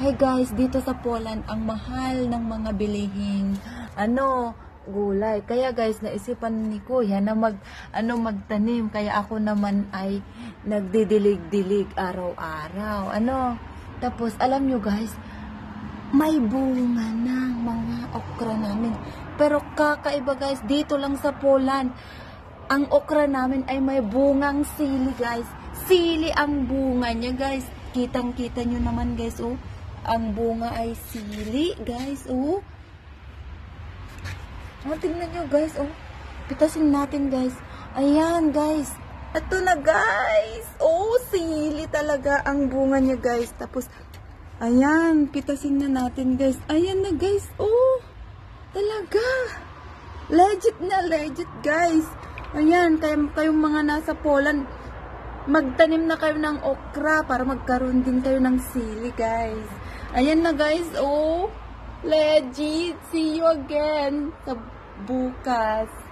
Hey guys, dito sa Poland, ang mahal ng mga bilihing, ano, gulay. Kaya guys, naisipan ni Kuya na mag, ano, magtanim. Kaya ako naman ay nagdidilig-dilig araw-araw. Ano, tapos, alam nyo guys, may bunga ng mga okra namin. Pero kakaiba guys, dito lang sa Poland, ang okra namin ay may bungang sili guys. Sili ang bunga niya guys. Kitang-kita nyo naman guys, oh. Ang bunga ay sili, guys, oh. Oh, tingnan nyo, guys, oh. Pitasin natin, guys. Ayan, guys. Ito na, guys. Oh, sili talaga ang bunga niya, guys. Tapos, ayan, pitasin na natin, guys. Ayan na, guys. Oh, talaga. Legit na, legit, guys. Ayan, kayo, kayong mga nasa Poland, magtanim na kayo ng okra para magkaroon din kayo ng sili, guys. Ayan na, guys. Oh, legit. See you again sa bukas.